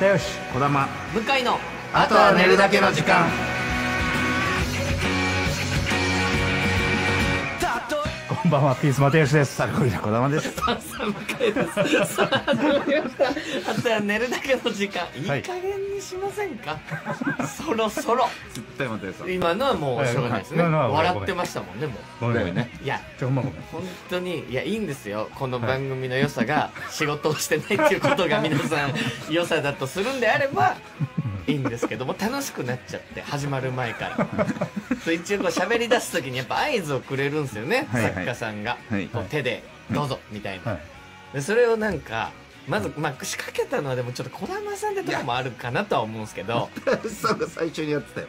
又吉児玉。向井のあとは寝るだけの時間こんばんはピース又吉です。サルゴリラ児玉です。パンサー向井ですさあ始まりましたあと？は寝るだけの時間いいはい加減にしませんか、そろそろ絶対待ってさ今のはもうしょうがないですね笑ってましたもんねもごめんねういやほんまごめん本当にいやいいんですよこの番組の良さが仕事をしてないっていうこと？が皆さん良さだと？するんであればいいんですけども楽しくなっちゃって始まる前から。そう一応こう喋り出す時にやっぱ合図をくれるんですよね、はいはい。作家さんが、はいこう手で「どうぞ」みたいな、はい。でそれをなんかまず、まあ、仕掛けたのはでもちょっと児玉さんってとこもあるかなとは思うんですけど。さんが最初にやってたよ。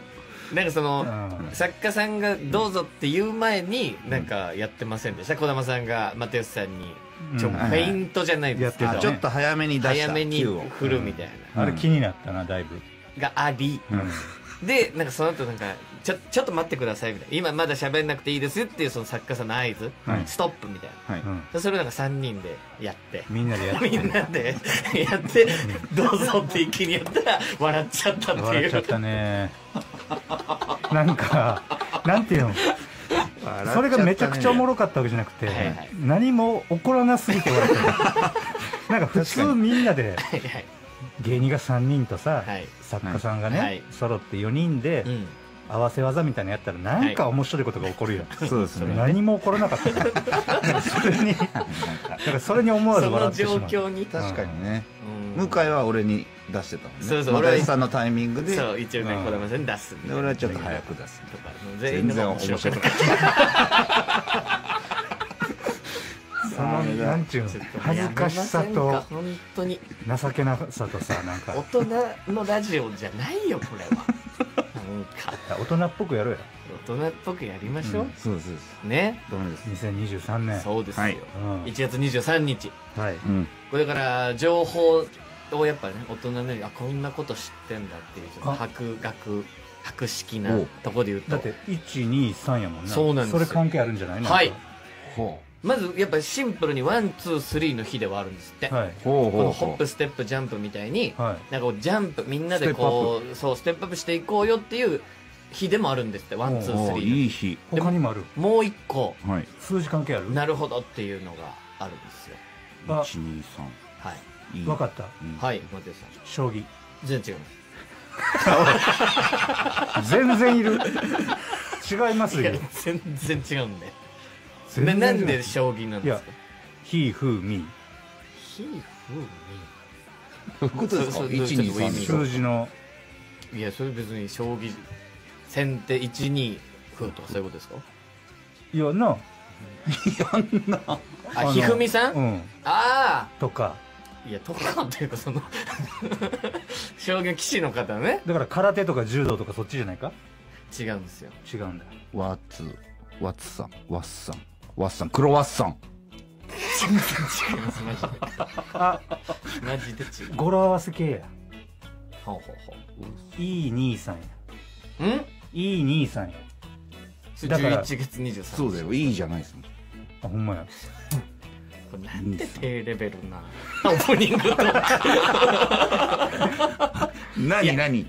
なんかその、うん。作家さんが「どうぞ」って言う前になんかやってませんでした？児玉さんが又吉さんにちょうん。フェイントじゃないですけど、ちょっと早めに出した早めに振るみたいあれ気になったなだいぶ。ながあり、でなんかその後なんかちょちょっと待ってくださいみたいな。今まだ喋んなくていいですよっていうその作家さんの合図、はい。ストップみたいな。はい。それをなんか3人でやって。みんなでやって。みんなでやって。どうぞって一気にやったら笑っちゃったっていう。笑っちゃったね。なんかなんていうの？それがめちゃくちゃおもろかったわけじゃなくて、はいはい。何も起こらなすぎて笑っちゃった。なんか普通みんなではいはい芸人が3人とさ、はい。作家さんがね、はい。揃って4人でうん。合わせ技みたいなのやったらなんか面白いことが起こるよ、そうですね。何も起こらなかった。それにだからそれに思わずその状笑ってしまう。況に。確かにね。うん。向井は俺に出してたもんね。そうそう又吉さんのタイミングで。そう一応ねうん。児玉さんに出すで俺はちょっと早く出すとか全員のが面白くなかっそのなんちゅうのた恥ずかしさとか本当に情けなさとさなんか大人のラジオじゃないよこれは。なんか。大人っぽくやろうよ。大人っぽくやりましょう、そうですそう。ですね。ダメです。2023年。そうですよ、はい。うん。1月23日。はい。うん。これだから情報をやっぱね大人のようにあこんなこと知ってんだっていうちょっとあ。博学博識なおとこで言うとだって123やもんな。そうなんですよ。それ関係あるんじゃないの？はい。ほまずやっぱシンプルに one two three の日ではあるんですって、はい。このホップステップジャンプみたいに、はい。なんかこうジャンプみんなでこうそうステップアップしていこうよっていう日でもあるんですって one two three いい日。他にもある。もう一個はい数字関係ある。なるほどっていうのがあるんですよ。あ123はい。いい。分かった。うん。はい待ってください将棋。全然違います。全然いる。違いますよ。全然違うんでななんで将棋なんですか？ひふみひふどういうことですか？そうそうちょっと意味？123が数字の。みいやそれ別に将棋先手12風とかそういうことですか？いやな。あのひふみさん、うん。あとか。あいやとかっていうかその 将棋棋士の方ね。だから空手とか柔道とかそっちじゃないか？違うんですよ。違うんだ。ワッツワッツさんワッサンワッサンクロワッサン。全然違いますマジであマジで違う。語呂合わせ系や。ほうほうほいい兄さんや。ううん？いい兄さんや。だから11月23日。そうだよ。いいじゃないですもん。あほんまや。これなんて低レベルな オープニングと。何 何？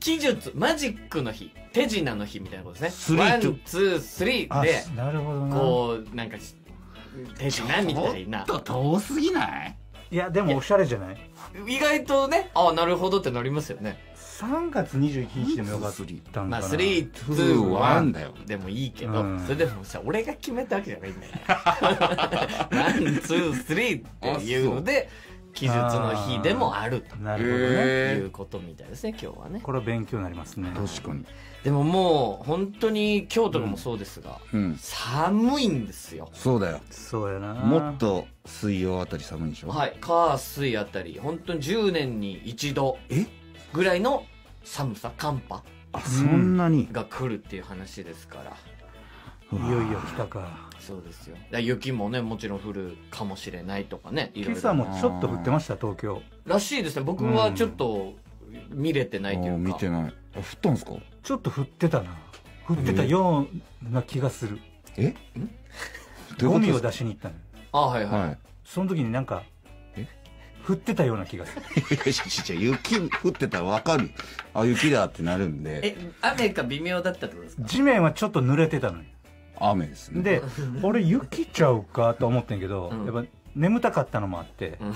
記述マジックの日手品の日みたいなことですスリーと。ねワンツースリーあでなるほどな。こうなんかし手品みたいな。ちょっと遠すぎない？いやでもおしゃれじゃない？意外とねああなるほどってなりますよね。3月21日でもよかったんかな。まあ3、2、2 1だよでもいいけど、うん。それでもさ俺が決めたわけじゃないんだよ。one, two, three っていうので奇術の日でもあるとなるほどね。へいうことみたいですね今日はね。これは勉強になりますね。確かにでももう本当に京都もそうですが、うん。寒いんですよ。そうだよ。そうやな。もっと水曜あたり寒いでしょ？はい火水あたり本当に10年に一度え？ぐらいの寒さ寒波あそんなに？が来るっていう話ですから。いよいよ来たか。そうですよ。雪もねもちろん降るかもしれないとかねいろいろ。今朝もちょっと降ってました東京。らしいですね。僕はちょっと見れてないというか、あー見てない。あ降ったんですか？ちょっと降ってたな。降ってたような気がする。え？ゴミを出しに行ったの。よあはいはい、はい。その時になんかえ？降ってたような気がする。いやいやいや雪降ってたらわかるあ雪だってなるんでえ雨か微妙だったってことですか地面はちょっと濡れてたのよ雨ですねで俺雪ちゃうかと思ってんけど、うんやっぱ眠たかったのもあって、うん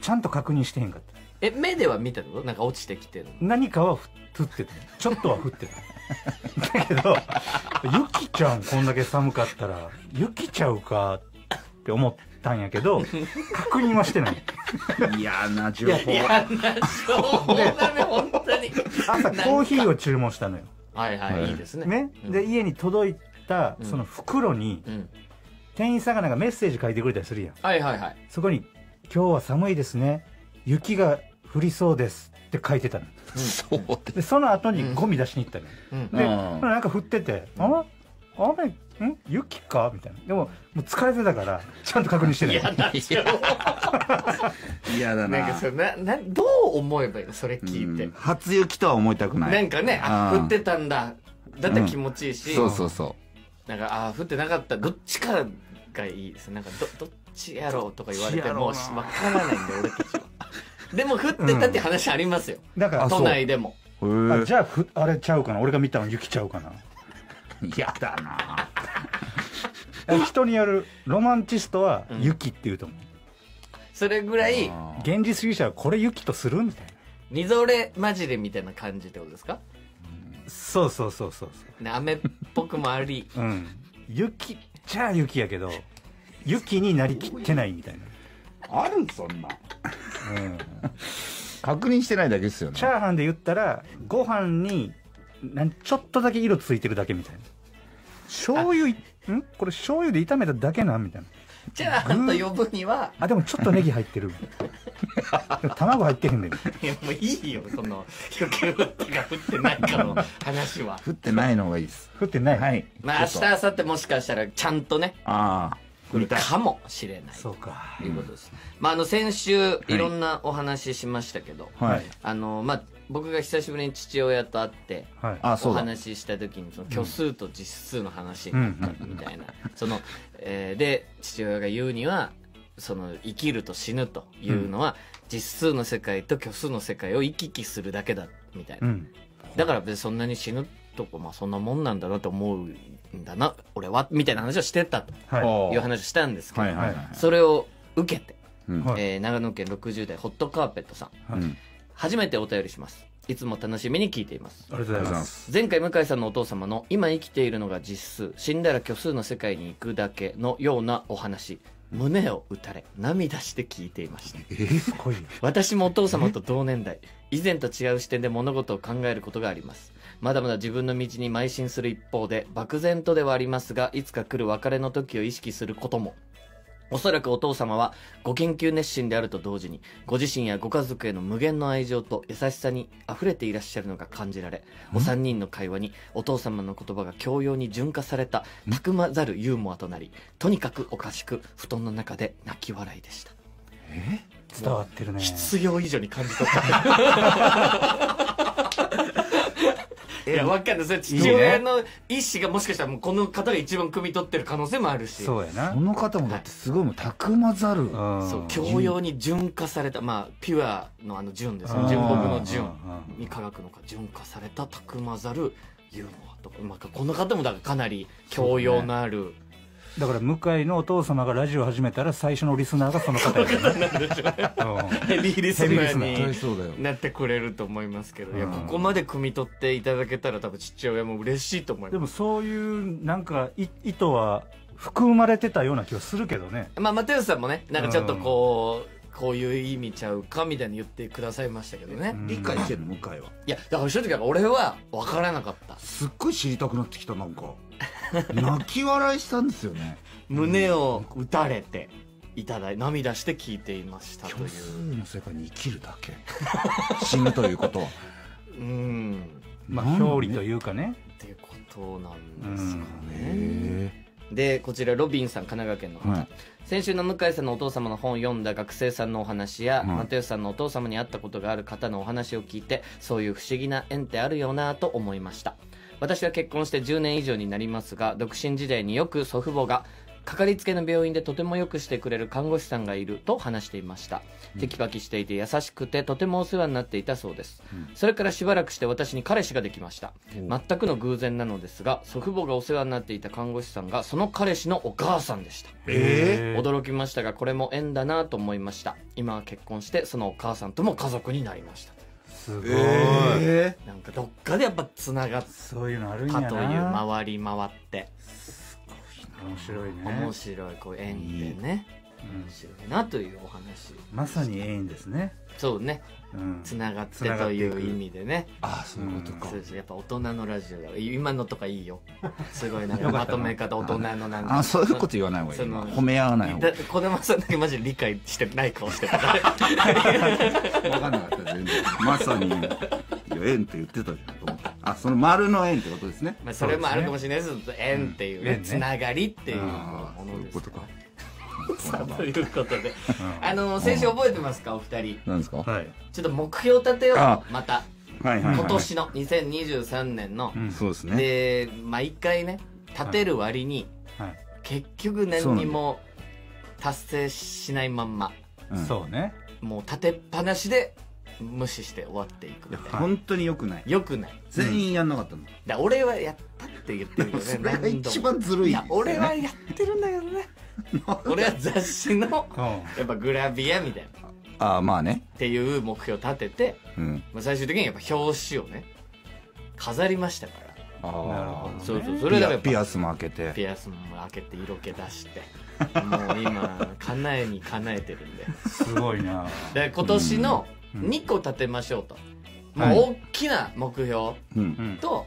ちゃんと確認してへんかったえ目では見たのなんか落ちてきてるの。何かは降ってた。ちょっとは降ってた。だけど雪ちゃんこんだけ寒かったら雪ちゃうかって思ったんやけど確認はしてない。嫌な情報。嫌な情報。だね本当に。朝コーヒーを注文したのよ。はいはい、はいい、いですね。ね、うん。で家に届いたうん。その袋にうん。店員さんがなんかメッセージ書いてくれたりするやん。はいはいはい。そこに「今日は寒いですね。雪が降りそうです」って書いてたの。そうででその後にゴミ出しに行ったの。よ、うん。で、うん。なんか降ってて「うん。あ雨ん雪か?」みたいな。でももう疲れてたからちゃんと確認してない。嫌な。情報嫌だな。なんかそれななどう思えばいいの？それ聞いて、うん。初雪とは思いたくない。なんかねあうん。降ってたんだ。だったら気持ちいいし、そうそうそなんかあ降ってなかった。どっちかがいいです。なんかどどっちやろうとか言われてもどっちやろうな。わからないんで俺たちはでも降ってたって話ありますよ、だからあ都内でも。あじゃあふあれちゃうかな。俺が見たの雪ちゃうかな。え嫌だな。人によるロマンチストは雪って言うと思う、それぐらい現実主義者はこれ雪とするみたいな。みぞれ混じりみたいな感じってことですか、そうそうそうそうね、雨っぽくもあり。そううん。雪じゃあ雪やけど雪になりきってないみたいあるそんな。な、うん、確認してないだけですよね。チャーハンで言ったらご飯になんちょっとだけ色ついてるだけみたいな。醤油いん？これ醤油で炒めただけなんみたいな。チャーハンと呼ぶにはあでもちょっとネギ入ってる。卵入ってへんねん。いやもういいよその雪降ってか降ってないかの話は。降ってないのがいいです。降ってない、はい。まあ明日明後日もしかしたらちゃんとね。ああ来るかもしれない。そうか。ということです、まああの先週い。ろんなお話ししましたけど、はい。あのまあ僕が久しぶりに父親と会ってはい。おあそうだ。話しした時にその虚数と実数の話うん。みたいな、その、えーで父親が言うにはその生きると死ぬというのは、実数の世界と虚数の世界を行き来するだけだみたいな、うん。だから別にそんなに死ぬとこまあそんなもんなんだなと思うんだな俺はみたいな話をしてたと。はい。う話をしたんですけど、はいはいはいそれを受けて、うん。はい。えー長野県60代ホットカーペットさんはいうん。初めてお便りします。いつも楽しみに聞いています。ありがとうございます。前回向井さんのお父様の今生きているのが実数死んだら虚数の世界に行くだけのようなお話。胸を打たれ涙して聞いていました。すごいよ私もお父様と同年代。以前と違う視点で物事を考えることがありますまだまだ自分の道に邁進する一方で漠然とではありますがいつか来る別れの時を意識することも。おそらくお父様はご研究熱心であると同時にご自身やご家族への無限の愛情と優しさに溢れていらっしゃるのが感じられお三人の会話にお父様の言葉が教養に純化されたたくまざるユーモアとなりとにかくおかしく布団の中で泣き笑いでした。伝わってるね。必要以上に感じ取った いやわかんない。それ父親の意思がもしかしたらもうこの方が一番汲み取ってる可能性もあるし。そうやなこの方もだってすごいもうたくまざるうん。そう教養に純化されたまあピュアのあの純ですうん。よ純朴の純うんに科学の科純化されたたくまざるユーモアとか、まあ、この方もだからかなり教養のある、だから向井のお父様がラジオ始めたら最初のリスナーがその方やからね。ヘビーリリスナーにそうだよ。なってくれると思いますけど、いやうんここまで汲み取っていただけたら多分父親も嬉しいと思いでます。もそういうなんかい意図は含まれてたような気がするけどね。まあ、又吉さんもね、なんかちょっとこう、こういう意味ちゃうかみたいに言ってくださいましたけどね。うん。理解してる向井は。いや、だから正直俺は分からなかった。すっごい知りたくなってきたなんか 泣き笑いしたんですよね。胸を打たれていただい涙して聞いていましたという。虚。数の世界に生きるだけ。死ぬということはうん。まあ表裏というかね。っていうことなんですかね。へで、こちらロビンさん、神奈川県の方。えはい。先週の向井さんのお父様の本を読んだ学生さんのお話や、はい。又吉さんのお父様に会ったことがある方のお話を聞いてそういう不思議な縁ってあるよなと思いました私は結婚して10年以上になりますが独身時代によく祖父母がかかりつけの病院でとてもよくしてくれる看護師さんがいると話していました。テキパキしていて優しくてとてもお世話になっていたそうです、それからしばらくして私に彼氏ができました。全くの偶然なのですが祖父母がお世話になっていた看護師さんがその彼氏のお母さんでした。え驚きましたがこれも縁だなと思いました。今は結婚してそのお母さんとも家族になりましたすごい、えなんかどっかでやっぱつながっそういうのあるんやな。たという回り回って。面白いね。面白いこう縁でね白いなというお話。まさに縁ですね、そうね。うん、つながってという意味でね。ああそういうことか。そうですやっぱ大人のラジオだ。今のとかいいよ。すごいなんかまとめ方大人のなんか。あそういうこと言わない方がいい。その褒め合わない方がだ小玉さんだけマジで理解してない顔してたから。分かんなかった全然。まさにいや円って言ってたじゃんあその丸の円ってことですね。まあそれもあるかもしれないです。縁っていうねつながりっていうものですそういうことか さあということで。あの先週覚えてますか？お二人。なんですか？ははい、ちょっと目標立てよう。また。いはいはい。今年の2023年の。うん。そうですね。で毎回ね立てる割にはい。結局何にも達成しないまんま。うん。そうね。もう立てっぱなしで無視して終わっていくいやみたいな。本当によくない。よくない。全員やんなかったのだ俺はやったって言ってるよね。それが一番ずるいいや俺はやってるんだけどね 俺は雑誌のうん。やっぱグラビアみたいな。っああまあね。ていう目標を立てて、うん。まあ、最終的にやっぱ表紙をね飾りましたから。あなるほどあねそうそうそれだからやっぱピアスも開けて。ピアスも開けて色気出して。もう今叶えに叶えてるんで。すごいな。で今年のうん。2個立てましょうと、はい。もう大きな目標うんうん。と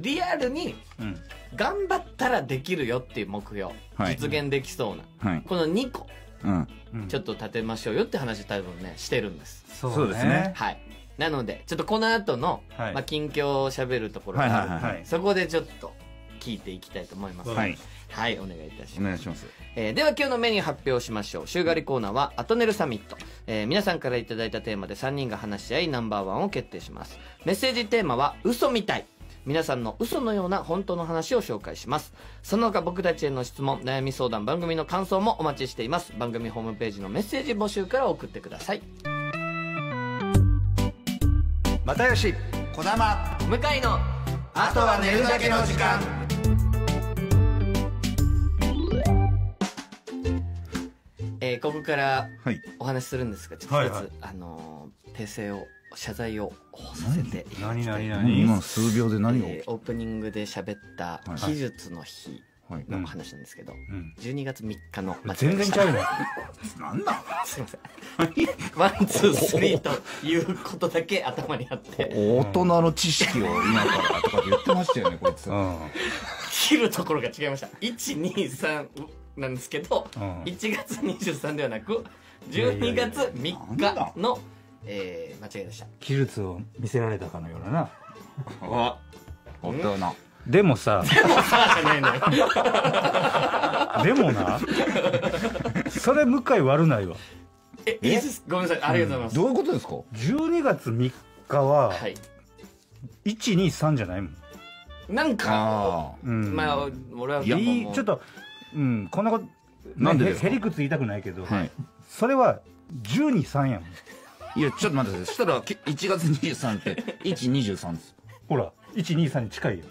リアルにうん頑張ったらできるよっていう目標、はい。実現できそうな。はい。この2個。うん。うんちょっと立てましょうよって話多分ねしてるんです。そうですね。はい。なのでちょっとこの後の、はい。まあ、近況をしゃべるところがある、はいはいはい。そこでちょっと聞いていきたいと思います、はい。はいお願いいたしおます。願いします。えーでは今日のメニュー発表しましょう。週替わりコーナーは「アトネルサミット」えー皆さんからいただいたテーマで3人が話し合いナンバーワンを決定します。メッセージテーマは「嘘みたい」皆さんの嘘のような本当の話を紹介します。その他僕たちへの質問悩み相談番組の感想もお待ちしています。番組ホームページのメッセージ募集から送ってください。又吉こだま。向井のあとは寝るだけの時間。えーここからはい。お話しするんですがちょっと一つ、はいはい。あのー訂正を謝罪をさせていただきたい何何？今数秒で何をえーオープニングで喋ったはい技術の日はいの話なんですけど、うん。12月3日の全然ちゃうね なんだ？すいませんone two three ということだけ頭にあって。大人の知識を今からとか言ってましたよねこいつ。うん。切るところが違いました。123なんですけど、うん。1月23ではなく12月3日のえー間違いでした。奇術を見せられたかのようなな。あ大人でもさ。さあじゃないのよ。でもな。それ向井悪ないわ。えいいですごめんなさい。ありがとうございます、どういうことですか？12月3日ははい123じゃないもん。なんかあうん。まあ俺はいやいいちょっとうんこんなことなんでですか？へへりくつ言いたくないけど、あはい。それは123やもんいやちょっと待ってください。そしたらけ1月23って123です。ほら123に近いよ。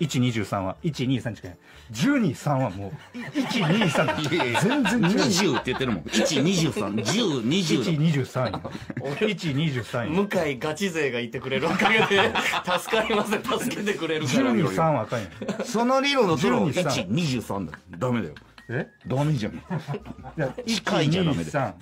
123は123に近い。123はもう123いやいや全然違う。20って言ってるもん。1231020 123よ。123よ。向井ガチ勢がいてくれるおかげで助かりますね。助けてくれるから。123はあかんやんその理論のと12 123だ。ダメだよ。え？ダメじゃん。いや近いじゃダメだ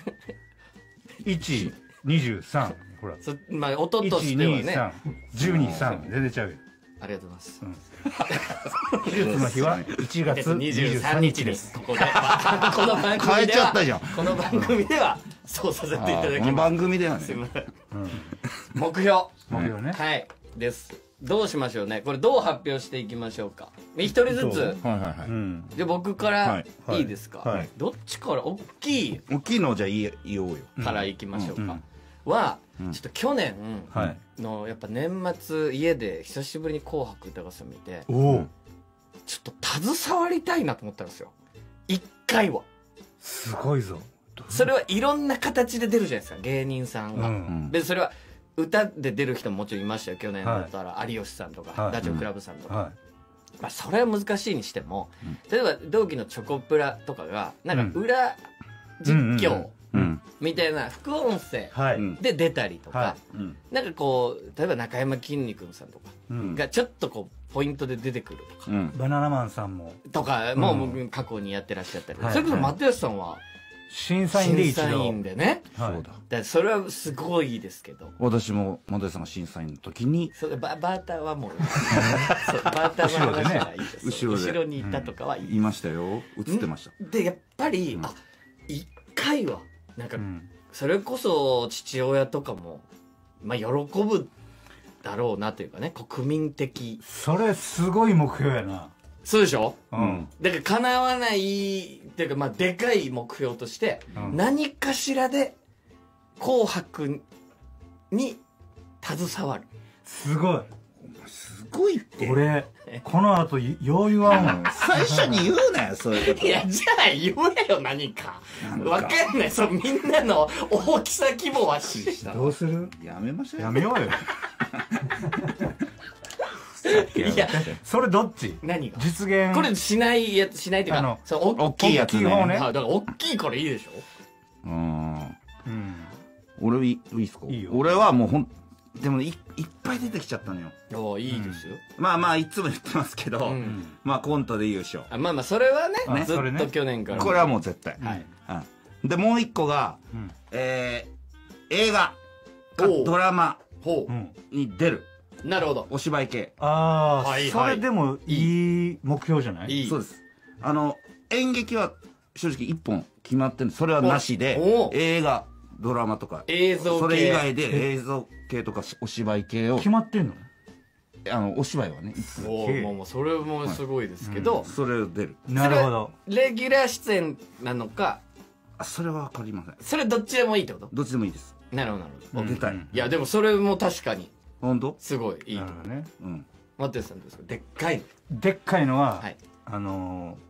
123ほら。そまあ音としてはね。123全然ちゃうよ。ありがとうございます。技術の日は1月23 23日で日です。すここで。この番組では変えちゃったじゃん。この番組ではそうさせていただあーこのきます番組ではね。すいません。目標。目標ね。はい。です。どうしましょうね。これどう発表していきましょうか。一人ずつ。はいはいはい。うん。じゃあ僕からはい。はい。いいですか、はい。どっちから？大きい。大きいのじゃあ言い言おうよ。からいきましょうか、うんは、うん。ちょっと去年はい。のやっぱ年末家で久しぶりに「紅白歌合戦」見てちょっと携わりたいなと思ったんですよ。一回は。すごいぞ。それはいろんな形で出るじゃないですか芸人さんが、うん。でそれは歌で出る人ももちろんいましたよ去年だったら有吉さんとか、はい。ダチョウ倶楽部さんとか、はまあ、それは難しいにしても、例えば同期のチョコプラとかがなんか裏実況うんみたいな副音声で出たりとか、なんかこう例えば中山きんに君さんとかうん。がちょっとこうポイントで出てくるとか。うん。バナナマンさんも。とかも過去にやってらっしゃったり、はい。それこそ又吉さんは？審査員で審査一度員でね。はい。そうだ。それはすごいですけど。私も又吉さんが審査員の時に。それババーターはもう。そうバーターの話はいいです。後ろで後ろにいたとかはいい、言いましたよ。映ってました。でやっぱり、うん。あ一回はなんかうん。それこそ父親とかもまあ喜ぶだろうなというかね国民的。それすごい目標やな。そうでしょ？ううん。だから叶わないっていうかまあでかい目標として、うん。何かしらで「紅白」に携わる。すごい。すごいって。俺この後よう言わん。わ 最初に言うなよそういうこと。いやじゃあ言えよ何か。わかんない。そうみんなの大きさ規模は知った。どうする？やめましょうやめようよ。いや。それどっち？何が？実現。これしないやつしないっていうかあのそう大きいやつね。大きい方ね。あだから大きいからいいでしょ？うん。うん。俺いいいいっすか？いいよ。俺はもうほんでもいいっぱい出てきちゃったのよ。おーいいですよ、まあまあいつも言ってますけど、うん。まあコントで優勝あまあまあそれはねあずそれね。っと去年から。これはもう絶対、はい。うん、でもう一個が、うん。えー、映画かおうドラマほう。んに出る。うなるほど。お芝居系。ああ、はいはい。それでもいい目標じゃない？いい。そうです。あの演劇は正直一本決まってるそれはなしでおお映画ドラマとか映像系。それ以外で映像系とかお芝居系を。決まってんの？あのお芝居はねおーもうもうそれもすごいですけど、それを出る。なるほど。レギュラー出演なのかあそれは分かりません。それどっちでもいいってこと？どっちでもいいです。なるほどなるほど、うん。出たい。うん。いやでもそれも確かに本当？すごいいい。となるほどね。うん。マテさんですか？でっかい。でっかいのは、はい。あのー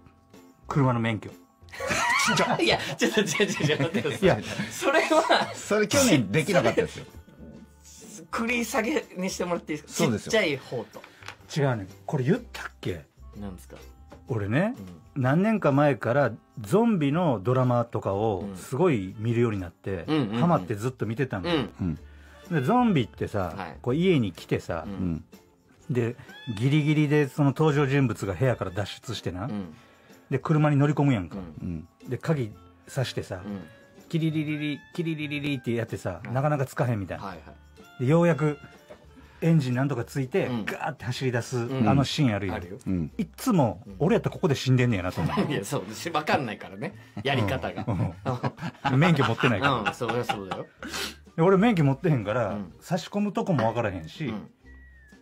車の免許 いやちょっとちょっとちょっとい。いやそれはそれ去年できなかったですよ。繰り下げにしてもらっていいですかそうですよちっちゃい方と違うねこれ言ったっけなんですか、俺ねう何年か前からゾンビのドラマとかをうんすごい見るようになって、うんうんうんハマってずっと見てたんだよ、んうんでゾンビってさ、はいこう家に来てさう、うんんでギリギリでその登場人物が部屋から脱出してな、うんで車に乗り込むやんか、うん。で鍵さしてさ、うん。キリリリリキリリリリってやってさ、なかなかつかへんみたいな、はいはい。でようやくエンジンなんとかついて、うん。ガーって走り出す、ん。あのシーンあるよ、あるよ。うん。いっつも、俺やったらここで死んでんねやなと思う。いやそうし分かんないからね。やり方が。うん。免許持ってないから、うんそうだよそうだよ。で俺免許持ってへんから、うん。差し込むとこも分からへんし、うん。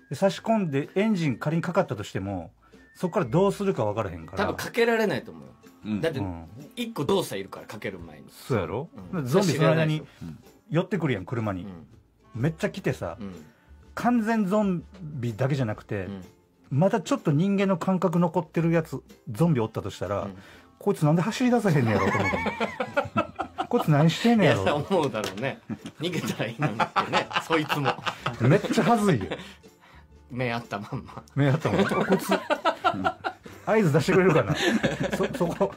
で差し込んでエンジン仮にかかったとしてもそこからどうするか分からへんから。多分かけられないと思う。ようん。だってうん。一個動作いるからかける前に。そうやろ、うん。ゾンビその間にうん寄ってくるやん車に、うん。めっちゃ来てさ、うん。完全ゾンビだけじゃなくて、うん。まだちょっと人間の感覚残ってるやつゾンビおったとしたら、うん。こいつなんで走り出さへんねやろと思って こいつ何してんいやねやろ思うだろうね。逃げたらいいのにってねそいつも。めっちゃはずいよ。目あったまんま。目あったもんこいつ合図出してくれるかな？そそこ。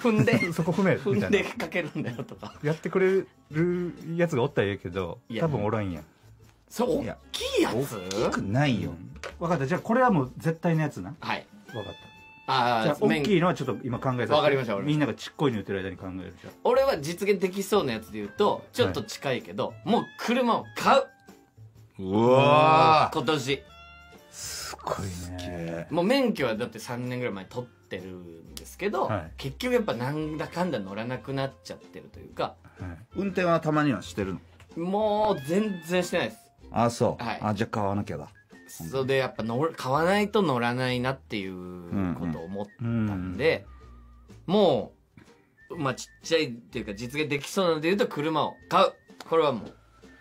踏んで。そこ踏め踏んでみたいな。かけるんだよとか。やってくれるやつがおったらええけど多分おらんやん。そう大いや。きいやつ？大きくないよ。分かった。じゃあこれはもう絶対のやつな。はい。分かった。あじゃあ大きいのはちょっと今考えさせて。わかりましたわかりました。みんながちっこいの言ってる間に考えるじゃ俺は実現できそうなやつで言うとちょっと近いけど、もう車を買う。うわ今年すごいね。もう免許はだって3年ぐらい前に取ってるんですけど、はい。結局やっぱなんだかんだ乗らなくなっちゃってるというかはい。運転はたまにはしてるの？もう全然してないです。あそう、はい。あじゃあ買わなきゃだ。それでやっぱ乗る買わないと乗らないなっていうことを思ったんで、もうまあちっちゃいっていうか実現できそうなので言うと車を買う。これはもう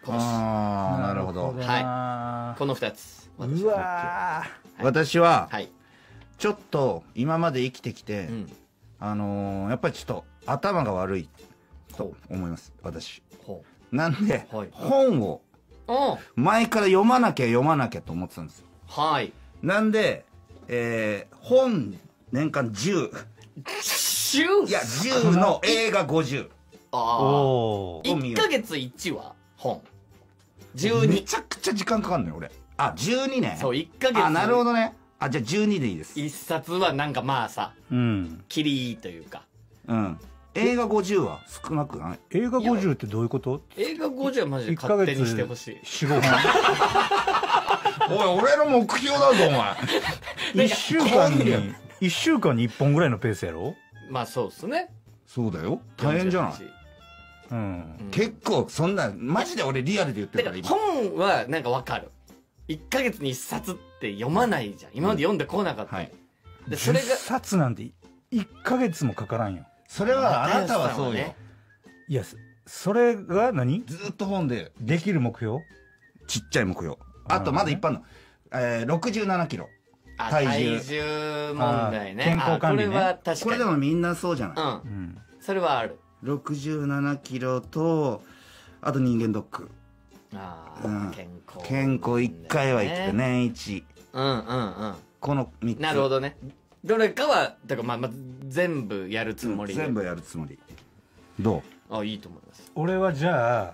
ああなるほど。はこの2つ。うわ私ははい、ちょっと今まで生きてきて、うん。あのーやっぱりちょっと頭が悪いと思います。私。ほなんで、はい。本を前から読まなきゃ読まなきゃと思ってたんですよ。はい。なんで、えー本年間10シューいや10の映画50ああおお1ヶ月1話本め12ちゃくちゃ時間かかんのよ俺。あ12ね。そう1ヶ月。あなるほどね。あじゃあ12でいいです。一冊はなんかまあさうん。キリいいというか。うん。映画50は少なくない？映画50ってどういうこと？映画50はマジで1ヶ勝月手にしてほしい。45本 おい俺の目標だぞお前。1週間に1週間に1本ぐらいのペースやろ？まあそうっすね。そうだよ。大変じゃない？うん。うん結構そんなマジで俺リアルで言ってだるかからら今本はなんかわかる。1ヶ月に1冊って読まないじゃん。今まで読んでこなかった、はい。でそれが10冊なんて1ヶ月もかからんよ。それはあなたはそうよ。ね。いやそそれが何？ずっと本で。できる目標？ちっちゃい目標。あとまだ一般の、えー、67キロ。あ体重。体重問題ね。あ健康管理ね。あこれは確かに。これでもみんなそうじゃない、うん。うん。それはある67キロとあと人間ドック。ああ、うん。健康。健康1回は行って年一。うんうんうん。この3つ。なるほどね。どれかはだからまあ、まあ、全部やるつもりで、全部やるつもり。どう？あいいと思います。俺はじゃあ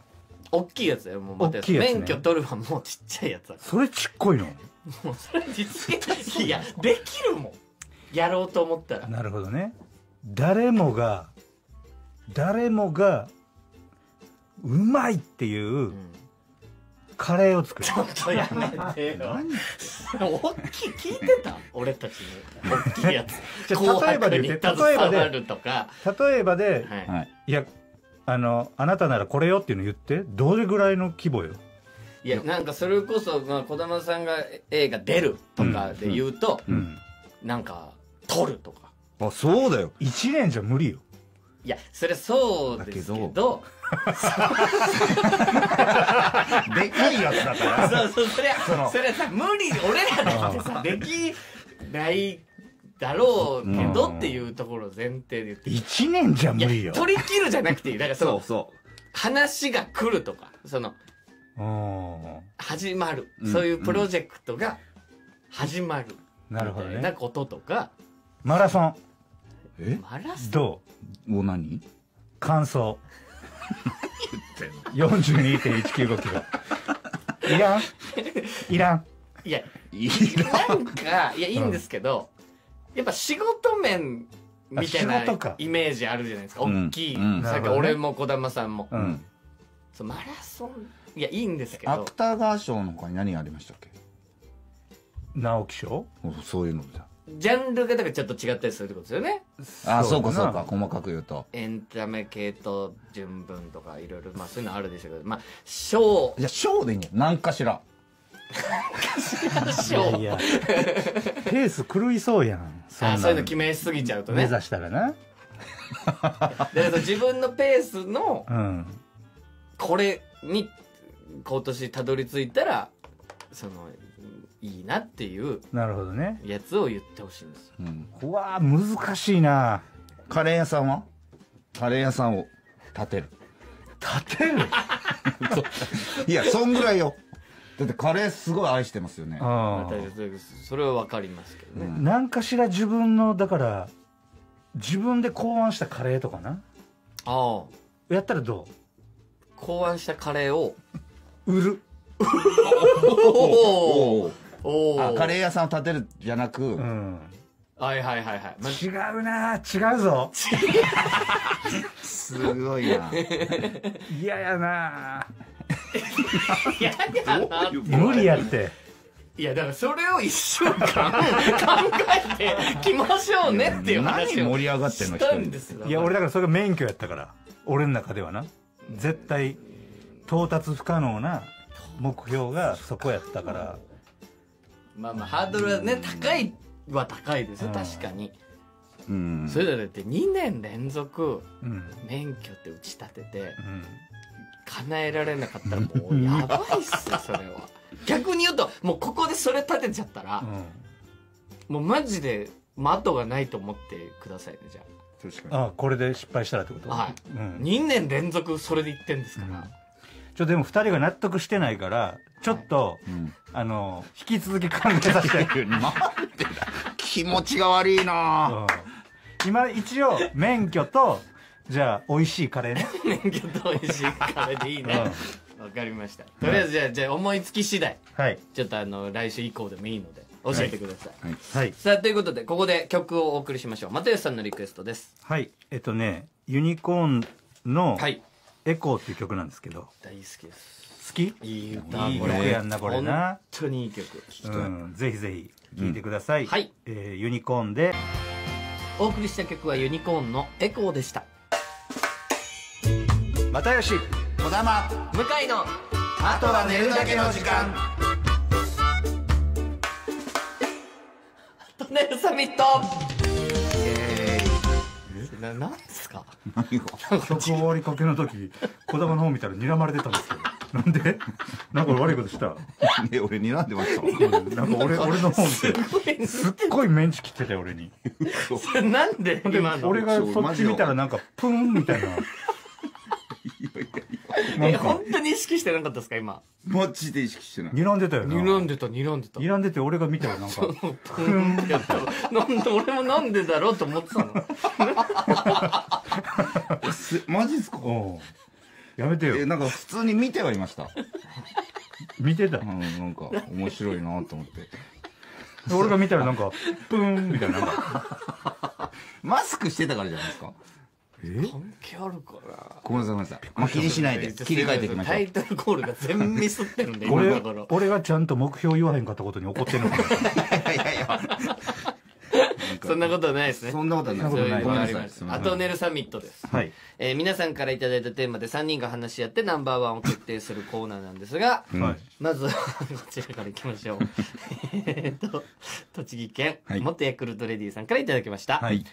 大きいやつだよもう待ってね。免許取るはもうちっちゃいやつだそれちっこいの？もうそれ実現いやできるもん。やろうと思ったら。なるほどね。誰もが誰もがうまいっていううんカレーを作る。ちょっとやめてよ。大きい聞いてた？俺たちに大きいやつ。例えばで言って例えばで例えばで、はい。はいい、やあのあなたならこれよっていうの言ってどれぐらいの規模よ？いやなんかそれこそ、まあ、児玉さんが映画出るとかで言うと、うん。なんか撮るとか。あそうだよ。1年じゃ無理よいやそれそうですけど。でかいやつだから。そうそうそれその。それさ無理俺らだってさできないだろうけどうんっていうところを前提で言って。1年じゃ無い理よ。や取り切るじゃなくていいだからそのそ話が来るとかそのうん。始まる、うんそういうプロジェクトが始まる。なるほどね。みたいなこととか、マラソンえ？マラソンどう？もう何？完走42.195キロ。いらん？いらん。いやいなんか。いやいいんですけど、やっぱ仕事面みたいなイメージあるじゃないですか。うん。大きい、うん。さっき俺も児玉さんも、うん。そうマラソン。いやいいんですけど。芥川賞の他に何ありましたっけ？直木賞？おそういうのじゃジャンルがだからちょっと違ったりするってことですよね。あそうかそうか。細かく言うと。エンタメ系と純文とかいろいろまあそういうのあるでしょうけど。まあ賞じゃあ賞でいいんや何かしら。いや賞いやペース狂いそうやん。そんなあそういうの決めすぎちゃうとね。目指したらな。だから自分のペースのうん。これに今年たどり着いたらそのいいなっていうなるほどね。やつを言ってほしいんですよ。うん。うわー難しいな。カレー屋さんは？カレー屋さんを。建てる。立てる？いやそんぐらいよ。だってカレーすごい愛してますよね。それは分かりますけどね、うん。ん何かしら自分のだから自分で考案したカレーとかな？ああ。やったらど考案したカレーを。う売る。おおあカレー屋さんを建てるじゃなく、うん。はいはいはいはい、まあ、違うな違うぞ。すごいな。嫌やな。いやな。無理やって。いやだからそれを一週間考えてきましょうねっていう話を何盛り上がってんのしたんですよ。いや俺だからそれが免許やったから。俺の中ではな。絶対到達不可能な目標がそこやったからまあまあハードルはね高いは高いですよ。うん。確かに、うん。それでだって2年連続うん。免許って打ち立ててうん。叶えられなかったらもう やばいっすよそれは。逆に言うともうここでそれ立てちゃったら、もうマジで、まあ、後がないと思ってくださいねじゃ確かあこれで失敗したらってこと？はい、うん、2年連続それで言ってんですから、ちょでも2人が納得してないからちょっと、にうん。あの引き続き考えさせて。なんでだ。気持ちが悪いな。うん。今一応免許とじゃあ美味しいカレーね。免許と美味しいカレーでいいね。わかりました。とりあえずじゃあじゃあ思いつき次第。はい。ちょっとあの来週以降でもいいので教えてください、はい。さあということでここで曲をお送りしましょう。又吉さんのリクエストです。はい。えっとねユニコーンのはい「エコー」っていう曲なんですけど。大好きです好き？いい歌いいこれ曲やんなこれ。な。本当にいい曲うんぜひぜひ聴いてください、はい。えーユニコーンで。お送りした曲はユニコーンの「エコー」でした。又吉。児玉。向井の。あとは寝るだけの時間。トンネルサミットななんですか？ーイ何が曲終わりかけの時児玉の方見たら睨まれてたんですけど。なんで？なんか俺悪いことした？え俺睨んでましたうん。なんか俺 俺の方見て。すっごいメンチ切ってたよ俺に。それなんでで今の？俺がそっち見たらなんかプーンみたいな え本当に意識してなかったですか今？マジで意識してない。睨んでたよな。睨んでた睨んでた。睨んでて俺が見たらなんか。プンってやったらなんで俺もなんでだろうと思ってたの？すマジっすか？やめてよ。えなんか普通に見てはいました。見てた？うんなんか面白いなと思って。俺が見たらなんかプーンみたいななんか。マスクしてたからじゃないですか？え関係あるかな。ごめんなさいごめんなさい。まあ気にしないで切り替えていきましょう。タイトルコールが全ミスってるんで今俺だから俺がちゃんと目標言わへんかったことに怒ってるのかな。いやいやいや。そんなことはないですね。そんなことはない。そんなことない。ごめんなありますさいすみませんアトネルサミットです。はい。えー皆さんからいただいたテーマで3人が話し合ってナンバーワンを決定するコーナーなんですが、うんはい。まずはこちらからいきましょう。えーっと栃木県、はい。元ヤクルトレディさんからいただきました、はい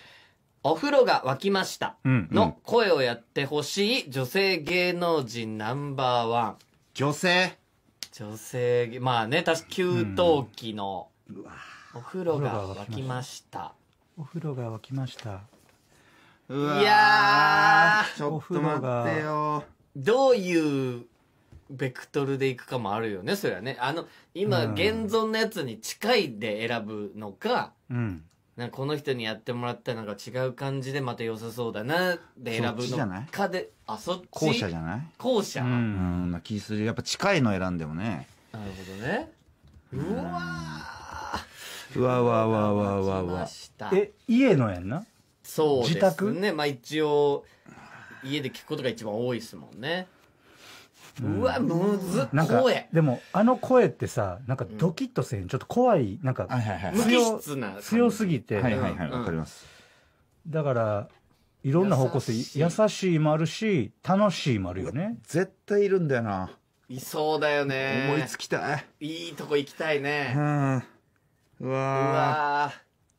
お風呂が沸きました。うんの声をやってほしい女性芸能人ナンバーワン。女性？女性芸まあね確か給湯器のお風呂が沸きました。お風呂が沸きました。うわー。いやちょっと待ってよ。どういうベクトルでいくかもあるよねそれはね。あの今うん。現存のやつに近いで選ぶのかうんなんかこの人にやってもらったらなんか違う感じでまた良さそうだなで選ぶそっちじゃないのかであそっち？後者じゃない？後者、ううん。んな気する。やっぱ近いの選んでもね。なるほどね。うわうわうわうわうわわうわ。え家のやんな？そうですね。まあ一応家で聞くことが一番多いですもんね、うわむずっなんか声でもあの声ってさなんかドキッとせん。ちょっと怖いなんかはいはいはい。無機強強すぎて、はいはいはいうんわかります。だからいろんな方向性優しい。もあるし楽しいもあるよね。絶対いるんだよな。いそうだよね。思いつきたい。いいとこ行きたいね。うん。ううわ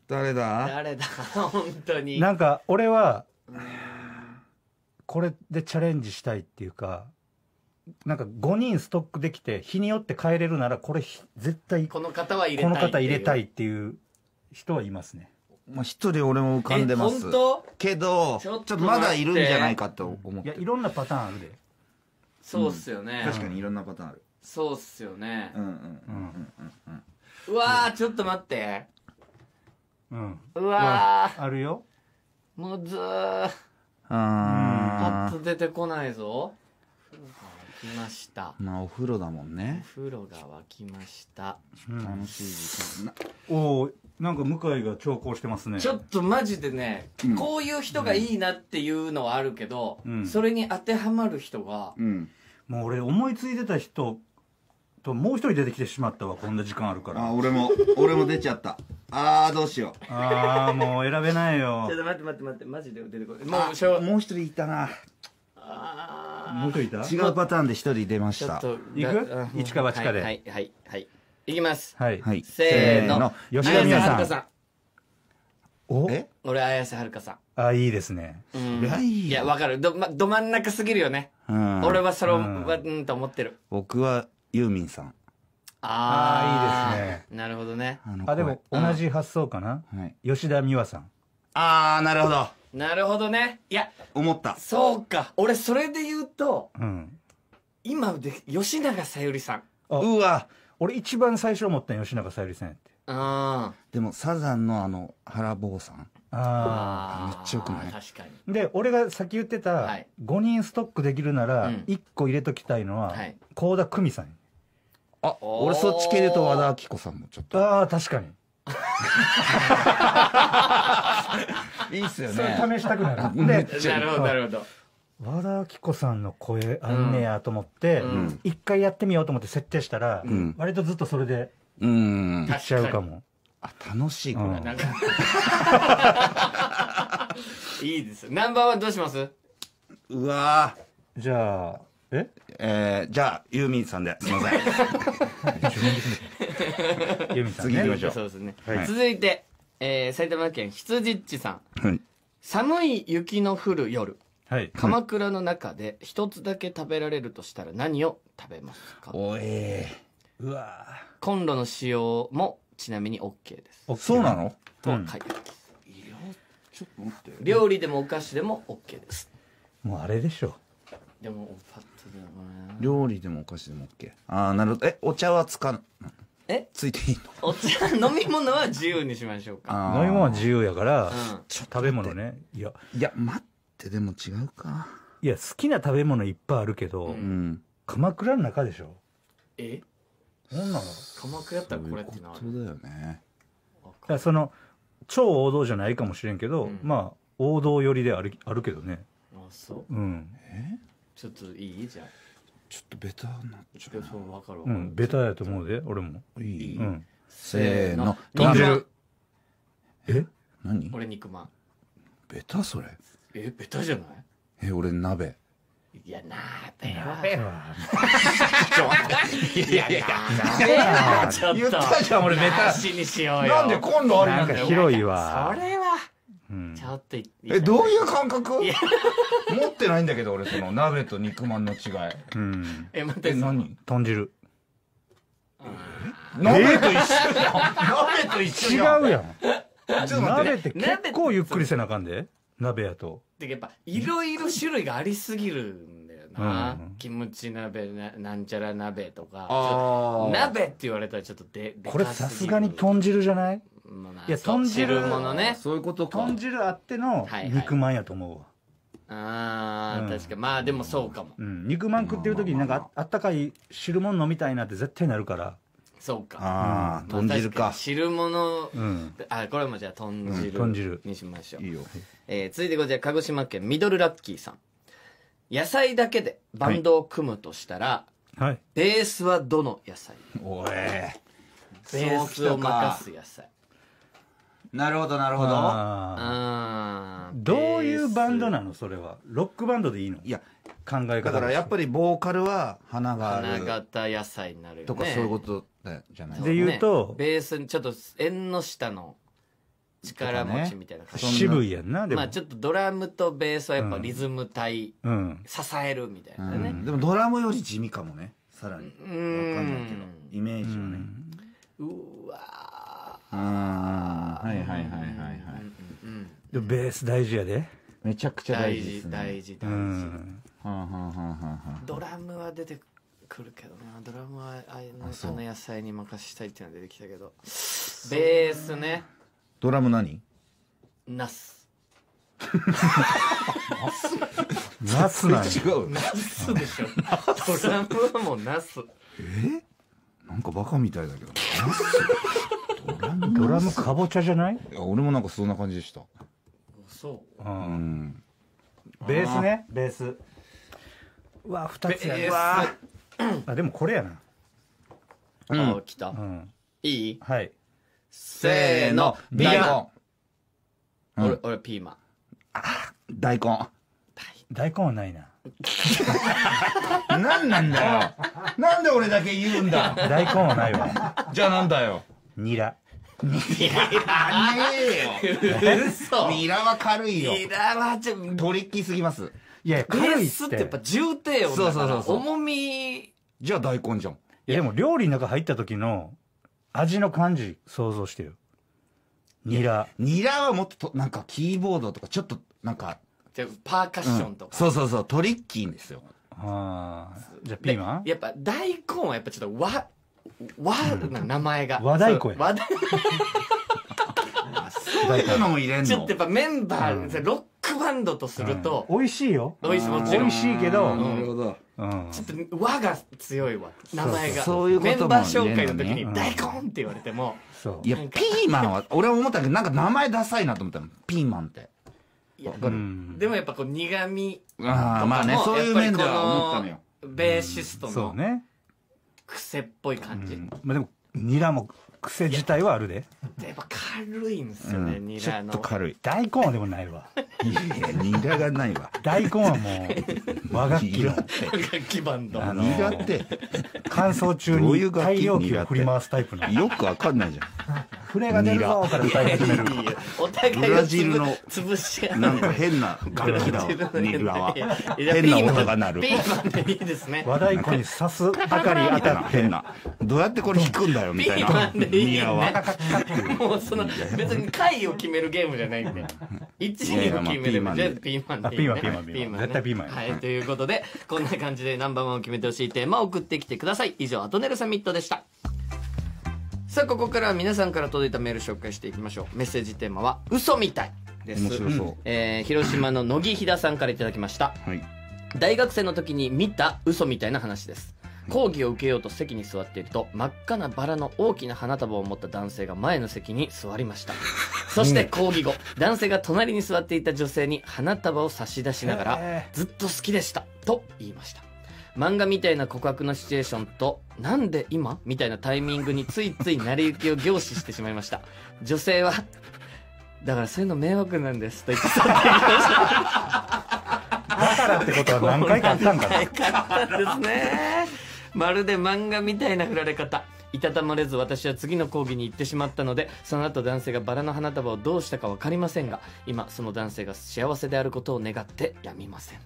誰ーだ？誰だ？本当に。なんか俺はこれでチャレンジしたいっていうかなんか5人ストックできて日によって変えれるならこれひ絶対ここの方は入れたいの方入れたいっっていう人はいますね。まあ一人俺も浮かんでます。え本当？けどちょっちょっととまだいるんじゃないかと思って。るいやいろんなパターンあるで。そうっすよね、確かにいろんなパターンある。そうっすよね。うんうんうんうんうんうん。うわーちょっと待って。うん。うわあるよ。ーもうずー。パあッと出てこないぞきました。ーまあお風呂だもんおね風呂が沸きました。うん。楽しい時間なおおなんか向井が調校してますね。ちょっとマジでね、うん。こういう人がいいなっていうのはあるけど、うん。それに当てはまる人がうん。もう俺思いついてた人ともう一人出てきてしまったわこんな時間あるから。あ俺も俺も出ちゃった。あーどうしよう。ああもう選べないよ。ちょっと待って待って待ってマジで出てこない。もあうしょう。もう一人いたな。あもう一人いた？違うパターンで一人出ました。ーちょっと行く？だ一か八かで。はいはいはいはい。いきます。はい、はい。せーの。吉田美和さん。綾瀬はるかさん。お？え？俺綾瀬はるかさあいいですね。んうん。いやいいよ。いやわかる。ど,、ま、ど真ん中すぎるよね、うん。俺はそれはうん。うんと思ってる。僕はユーミンさん。ああーいいですね。なるほどね。あのあでもうん。同じ発想かな、声はい。吉田美和さん。ああなるほどなるほどね。いや思った。そうか。俺それで言うとうん。今で吉永小百合さん。あうわ。俺一番最初思ったん吉永小百合さんやって。あでもサザンのあの原坊さん。ああめっちゃよくない？確かに。あで俺がさっき言ってた、はい。5人ストックできるならうん。1個入れときたいのははい。倖、田來未さんあ俺そっち系で言うと和田アキ子さんもちょっと。ああ確かに いいっすよそれ試したくなる。でなるほどなるほど。和田アキ子さんの声あんねやと思って、うん。一回やってみようと思って設定したら、ん。割とずっとそれでうん。いっちゃうかも。あ楽しいこれ、うん。なんか。いいです。ナンバーワンどうします？うわー。じゃあえ？えー、じゃあユーミンさんで。すいません。ユミさんね。次行きましょう。そうですね、はい。続いて、えー埼玉県羊っちさん。はい。寒い雪の降る夜。はい。鎌倉の中で一つだけ食べられるとしたら何を食べますか？おえうわコンロの使用もちなみに OK です。ーそうなの？とうん。書いてあります、ちょっと待って料理でもお菓子でも OK です。もうあれでしょ。でもパッとでもな料理でもお菓子でも OK ああなるほど。えお茶はつかんえ？ついていいの？お茶 飲み物は自由にしましょうか。あー。飲み物は自由やから、うん。食べ物ね。いや。いや待ってでも違うか。いや好きな食べ物いっぱいあるけど、ううん。鎌倉の中でしょ？え？そんなの？だ鎌倉やったらこれってなそういうことだよね。からその超王道じゃないかもしれんけど、うん。まあ王道寄りであるあるけどね。あそう？うん、え？ちょっといい？じゃんちょっとベタになっちゃそうそう分かる分かる、うん、ベタやと思うで俺も。ういい、うん。せーの。豚汁え？何？俺肉まん。ベタ？それ。えベタじゃない？え俺鍋。いや鍋は。鍋は。いやいや鍋はちょっと。言ったじゃん俺ベタ。なしにしようよ。なんで今度ありななんんだよ。か広いわ。それは。うんちょっといえどういう感覚？持ってないんだけど俺その鍋と肉まんの違い。うん。え待って。え何？豚汁。鍋と一緒じゃん。鍋と一緒違うやん。ちょっと待って。鍋って結構ゆっくりせなあかんで鍋やと。でやっぱいろいろ種類がありすぎるんだよな、うん。キムチ鍋ななんちゃら鍋とか。鍋って言われたらちょっとででこれかすぎる。さすがに豚汁じゃない？まあまあいや豚汁汁物ね。そういうことか。豚汁あってのはいはい。肉まんやと思うわ、あー、うん確かまあでもそうかも。うん、肉まん食ってる時になんかああったかい汁物飲みたいなって絶対なるから。そうか。ああまあ豚汁か。汁物、うん。あこれもじゃあ豚汁,、うん。豚汁。にしましょう。いいよ。えー続いてこちら鹿児島県ミドルラッキーさん。野菜だけでバンドを組むとしたら、はい。ベースはどの野菜？おいベースを任す野菜なるほどなるほど。どういうバンドななのそれは。ロックバンドでいいの？いや考え方。だからやっぱりボーカルは花があ花る形野菜になるよね。とかそういうことだじゃない。で言うとベースにちょっと縁の下の力持ちみたいな感じ、そんな。渋いやんなでも、まあちょっとドラムとベースはやっぱリズム体、うん。支えるみたいなね。うん。でもドラムより地味かもね。さらに。かんないけど。んイメージはね。うわうんはいはいはいはいはい。ーうんうんでもベース大事やで。めちゃくちゃ大大事事ですね。う大事大事、ん。はんはんはんはんはんドラムは出てくるけどな。ドラムはあのあその野菜に任したいっていうのは出てきたけど。ベースね。ドラム何？ナス。ナス？な違うナスでしょ。ドラムはもうナス。え？なんかバカみたいだけど。ドラムドラムかぼちゃじゃない、いや俺もなんかそんな感じでした。そう。う、うん。んベースね。ベース。うわ二つやベース。うわ。あでもこれやな。うん。あ来た、うん。いい？はい。せーの大大根根俺俺ピーマン。大根。大根はないな。何なんだよ。なんで俺だけ言うんだ。大根はないわ。じゃあなんだよニラ。あねえよ。嘘 ニラは軽いよ。ニラはちょベトリッキーすぎます。いや軽いーって。スってやっぱ重低音だからそうそうそうそう。重み。じゃあ大根じゃん。いやでも料理の中入った時の味の感じ想像してよニラ。ニラはもっととなんかキーボードとかちょっとなんか、じゃあパーカッションとか、そうそうそう、トリッキーんですよ。ああじゃあピでーマン？やっぱ大根はやっぱちょっと和和な名前が。和太鼓や。そう。和太 そういうのも入れんの？ちょっとやっぱメンバー、ロックバンドとすると、美味しいよ。美味しいもちろん。美味しいけど、うん。なるほど。うん。ちょっと和が強いわ。名前が。そういうこともメンバー紹介の時に「入れんのね。大根」って言われてもそう。いや、ピーマンは、俺は思ったけど、なんか名前ダサいなと思ったの。ピーマンって。でもやっぱこう苦味あとかあ、まあね、もそういう面では思ったのよ。ベーシストのそうね、癖っぽい感じ、うん。まあ、でもニラも癖自体はあるで。やっぱ軽いんですよね、うん。ちょっニラのと軽い。大根はでもないわ。いやニラがないわ。大根はもう和楽器の。楽器バンドあのニラって、乾燥中に大量器を振り回すタイプの。よくわかんないじゃ船が出るぞから歌い始める。ブラジルの潰し。なんか変な楽器だわ、ニラは。変な音が鳴る。ピ。ーマンでいいですね。和太鼓に刺す明かり当たって。変な。どうやってこれ弾くんだよ、みピーマたいな。ンでいいねニラは。もうその別に回を決めるゲームじゃないんで。一位を決める。いやいやまあじゃあピーマンでいい、ね、あピーマンピーマンピーマンね。絶対ピーマンやはいということでこんな感じでナンバーワンを決めてほしいテーマを送ってきてください。以上アトネルサミットでした。さあここからは皆さんから届いたメール紹介していきましょう。メッセージテーマは嘘みたいです。面白そう。えー広島の乃木ひださんからいただきました。はい。大学生の時に見た嘘みたいな話です講義を受けようと席に座っていると真っ赤なバラの大きな花束を持った男性が前の席に座りました。そして講義後男性が隣に座っていた女性に花束を差し出しながらへずっと好きでしたと言いました。漫画みたいな告白のシチュエーションとなんで今みたいなタイミングについつい成り行きを凝視してしまいました。女性はだからそういうの迷惑なんですと言って去っていきました。だからってことは何回かあったんかな。何回かあったんですねまるで漫画みたいな振られ方。いたたまれず私は次の講義に行ってしまったのでその後男性がバラの花束をどうしたか分かりませんが今その男性が幸せであることを願ってやみません。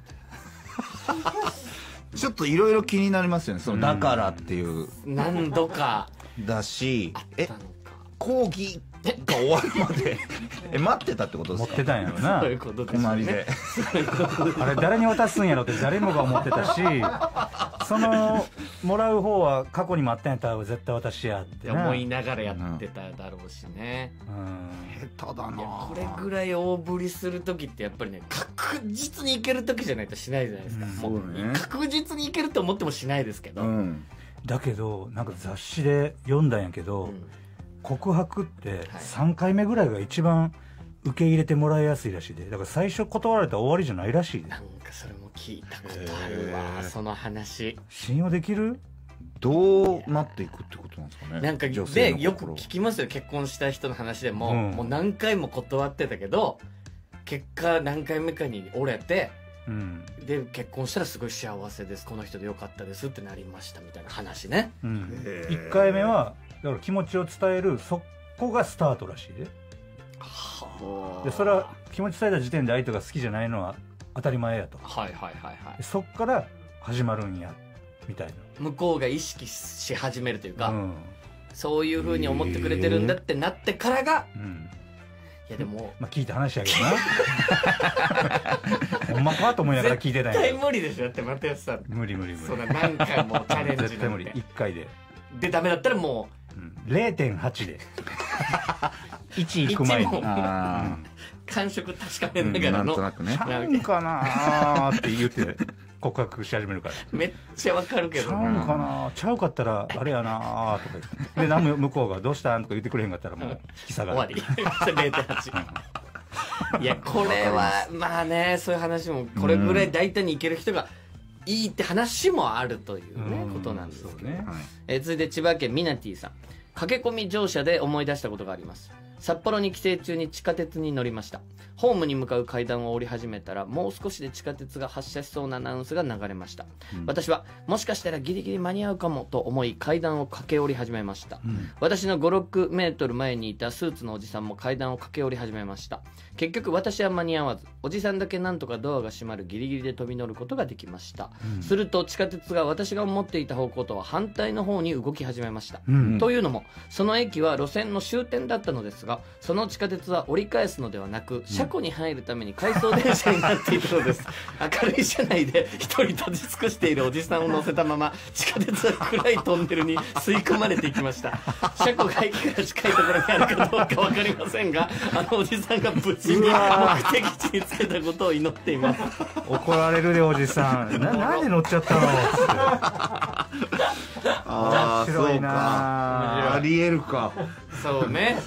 ちょっといろいろ気になりますよね。その、だからっていう、何度か。だし、え講義が終わるまで、え、待ってたってことですか？持ってたんやろな。そういうことですよね。隣で。あれ誰に渡すんやろって誰もが思ってたし そのもらう方は過去にもあったんやったら絶対私やってな。思いながらやってただろうしね、うん。下手だいやなこれぐらい大振りする時ってやっぱりね確実にいける時じゃないとしないじゃないですか、うん。もそうだね。確実にいけると思ってもしないですけど、うん。だけどなんか雑誌で読んだんやけど、うん告白って3回目ぐらいが一番受け入れてもらいやすいらしいで。だから最初断られたら終わりじゃないらしいで。なんかそれも聞いたことあるわその話。信用できる？どうなっていくってことなんですかね。なんか女性でよく聞きますよ結婚した人の話でも、うん。もう何回も断ってたけど結果何回目かに折れてうん、で結婚したらすごい幸せですこの人でよかったですってなりましたみたいな話ね。うん、へー。1回目はだから気持ちを伝えるそこがスタートらしいで。はでそれは気持ち伝えた時点で相手が好きじゃないのは当たり前やと。はいはいはいはい。でそっから始まるんやみたい向こうが意識し始めるというか、なうん、そういうふうに思ってくれてるんだってなってからがうん、いやでもまあ聞いた話やけどな。ほんまかと思いながら聞いてたん絶対無理でしょだって又吉さん。無理無理無理。そんな何回もチャレンジ絶対無理。なんて1回で、でダメだったらもうん、0.8で。1行く前に。感触確かめあ。ながらの、なんとなくね。ちゃうんかなーって言って告白し始めるから。めっちゃわかるけちゃどうんかなちゃうかったらあれやなーとか言って。で何も向こうが「どうしたん?」とか言ってくれへんかったらもう引き下がる。終わり。0.8 いやこれはまあねそういう話もこれぐらい大胆にいける人がいいって話もあるというねうん。ことなんですそうね。はい。えー続いて千葉県ミナティさん。駆け込み乗車で思い出したことがあります札幌に帰省中に地下鉄に乗りました。ホームに向かう階段を降り始めたらもう少しで地下鉄が発車しそうなアナウンスが流れました、私はもしかしたらギリギリ間に合うかもと思い階段を駆け下り始めました、私の56メートル前にいたスーツのおじさんも階段を駆け下り始めました。結局私は間に合わずおじさんだけなんとかドアが閉まるギリギリで飛び乗ることができました、すると地下鉄が私が思っていた方向とは反対の方に動き始めました、うん。というのもその駅は路線の終点だったのですががその地下鉄は折り返すのではなく車庫に入るために回送電車になっていたのです。明るい車内で一人閉じ尽くしているおじさんを乗せたまま地下鉄は暗いトンネルに吸い込まれていきました。車庫が駅から近いところにあるかどうか分かりませんがあのおじさんが無事に目的地につけたことを祈っています。怒られるでおじさん。な なんで乗っちゃったの？つってああそうか。ありえるか。そうね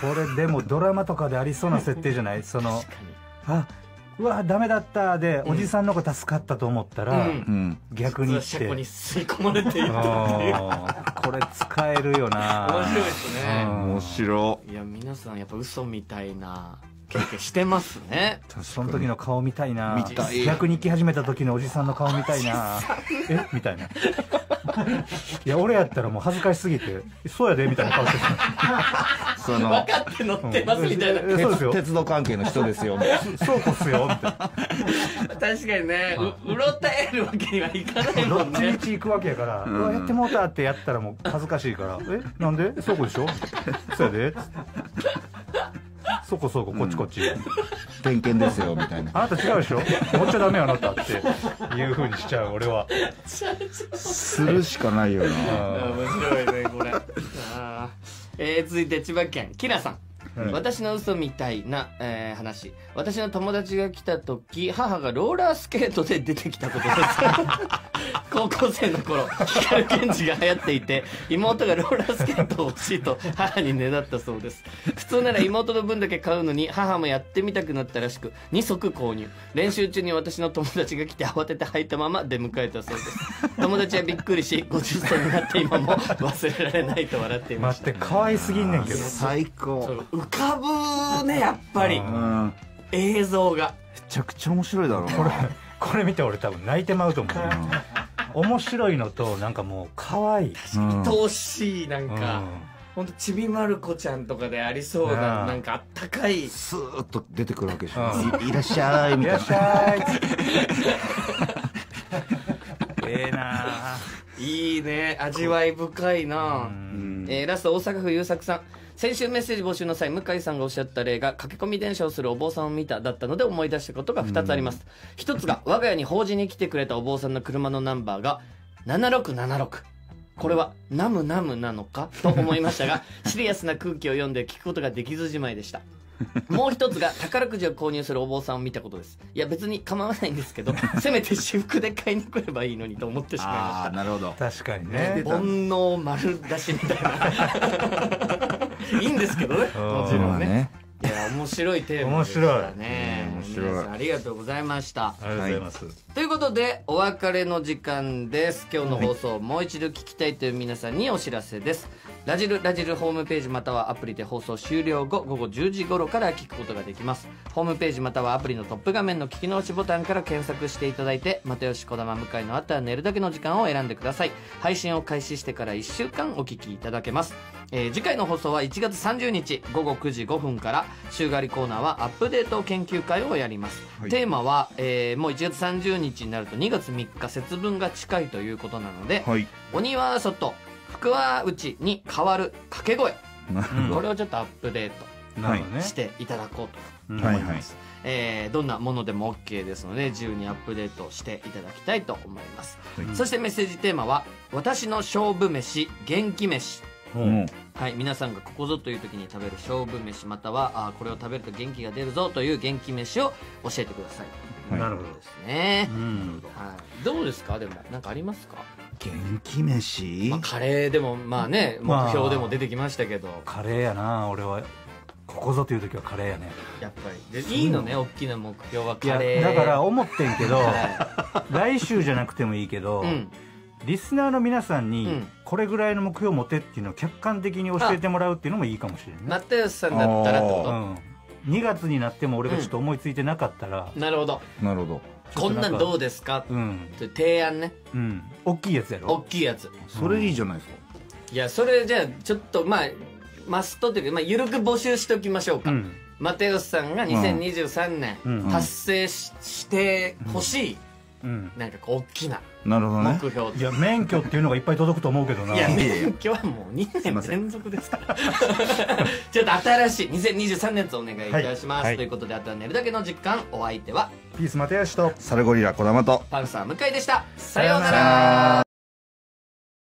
これでもドラマとかでありそうな設定じゃない？そのあうわダメだったでおじさんの子助かったと思ったら、うん。うん。逆にって。実は車庫に吸い込まれているあーこれ使えるよな。面白いですね。うん面白。いや皆さんやっぱ嘘みたいな経験してますね。その時の顔見たいな。見たい。逆に行き始めた時のおじさんの顔見たいな。え？みたいな。いや俺やったらもう恥ずかしすぎてそうやでみたいな顔してその分かって乗ってますみたいな、えそうですよ。鉄道関係の人ですよ。そうこっすよみたいな。確かにね。ううろたえるわけにはいかないもんね。どっちみち行くわけやから、うわやってもうたってやったらもう恥ずかしいから「え？なんで？そうこでしょ?」そうやで」そうこそうここっちこっち、点検ですよみたいな。あなた違うでしょ？乗っちゃダメよあなたっていうふうにしちゃう俺は。するしかないよな。あ面白いねこれ。えー続いて千葉県キラさんうん私の嘘みたいな、えー話。私の友達が来た時母がローラースケートで出てきたことです 高校生の頃光源氏が流行っていて妹がローラースケートを欲しいと母にねだったそうです。普通なら妹の分だけ買うのに母もやってみたくなったらしく2足購入。練習中に私の友達が来て慌てて履いたまま出迎えたそうです。友達はびっくりし50歳になって今も忘れられないと笑っていました。待って可愛すぎんねんけど。最そ高う浮かぶねやっぱり。映像が。ちゃくちゃ面白いだろうな。これこれ見て俺多分泣いてまうと思う面白いのとなんかもう可愛い。うん。愛おしいなんうん。か、ほんとちびまる子ちゃんとかでありそううなん。なんかあったかい。スーッと出てくるわけでしょういいらっしゃいみたいな。いらっしゃい。ええなあ。いいね。味わい深いな、うんえーラスト大阪府優作さん。先週メッセージ募集の際向井さんがおっしゃった例が駆け込み電車をするお坊さんを見ただったので思い出したことが2つあります、一つが我が家に法事に来てくれたお坊さんの車のナンバーが7676これはナムナムなのかと思いましたが シリアスな空気を読んで聞くことができずじまいでした もう一つが宝くじを購入するお坊さんを見たことです。いや別に構わないんですけど せめて私服で買いに来ればいいのにと思ってしまいました。ああなるほど。確かにね。煩悩丸出しみたいな。いいんですけどね。うん。もちろんねいや面白いテーマでしたね。面白い。うん面白い。皆さんありがとうございました。ありがとうございます、ということでお別れの時間です。今日の放送をもう一度聞きたいという皆さんにお知らせです。ラジルラジルホームページまたはアプリで放送終了後午後10時頃から聞くことができます。ホームページまたはアプリのトップ画面の聞き直しボタンから検索していただいて又吉児玉向井のあったら寝るだけの時間を選んでください。配信を開始してから1週間お聞きいただけますえー次回の放送は1月30日午後9時5分から週替わりコーナーはアップデート研究会をやります、はい。テーマは、えーもう1月30日になると2月3日節分が近いということなので、はい。鬼は外福は内に変わる掛け声、うんこれをちょっとアップデートしていただこうとうんはいはい。えーどんなものでも OK ですので自由にアップデートしていただきたいと思います、はい。そしてメッセージテーマは「私の勝負飯元気飯」うん。はい、皆さんがここぞという時に食べる勝負飯またはあーこれを食べると元気が出るぞという元気飯を教えてください。はい。なるほど。ですね。う、ん。はい、どうですか？でも何かありますか、元気飯？まあ、カレーでもまあねまあ。目標でも出てきましたけど、カレーやな。俺はここぞという時はカレーやね。やっぱり。でいいのね大きな目標はいカやレー。だから思ってんけどは 来週じゃなくてもいいけど、いうんリスナーの皆さんにうん。これぐらいの目標を持てっていうのを客観的に教えてもらうっていうのもいいかもしれないね。又吉さんだったらってこうん。2月になっても俺がちょっと思いついてなかったら、となるほど。なるほどこんなんどうでですか？うんという提案ね。うん。大きいやつや大ろきいやつ。それいいじゃないですか。いやそれじゃあちょっとまあマストというか、まあ、緩く募集しておきましょうか、うん。又吉さんが2023年うん。達成し,、してほしい。うん。なんかこう大きななるほどね。目標いや免許っていうのがいっぱい届くと思うけどな。いや免許はもう2年連続ですから。ちょっと新しい2023年とお願いいたします、はい。はいということであとは寝るだけの時間。お相手は。ピース又吉と。サルゴリラ児玉と。パンサー向井でした。さようなら